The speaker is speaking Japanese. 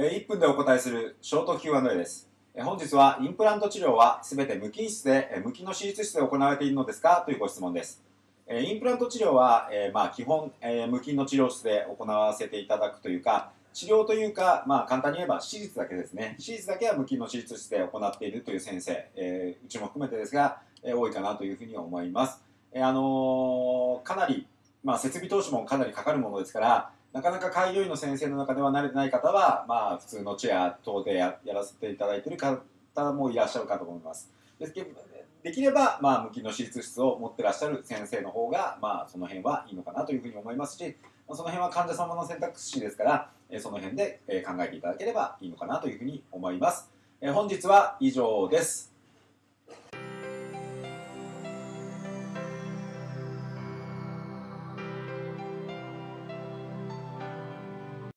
1分でお答えするショート Q&A です。本日はインプラント治療はすべて無菌室で、無菌の手術室で行われているのですか？というご質問です。インプラント治療は、まあ、基本、無菌の治療室で行わせていただくというか、治療というか、まあ、簡単に言えば手術だけですね。手術だけは無菌の手術室で行っているという先生、えうちも含めてですが、え多いかなというふうに思います。えあのかなり、まあ、設備投資もかなりかかるものですから、なかなか開業医の先生の中では慣れてない方は、まあ、普通のチェア等でやらせていただいている方もいらっしゃるかと思います。ですけどできれば、まあ、無菌の手術室を持ってらっしゃる先生の方が、まあ、その辺はいいのかなというふうに思いますし、その辺は患者様の選択肢ですから、その辺で考えていただければいいのかなというふうに思います。本日は以上です。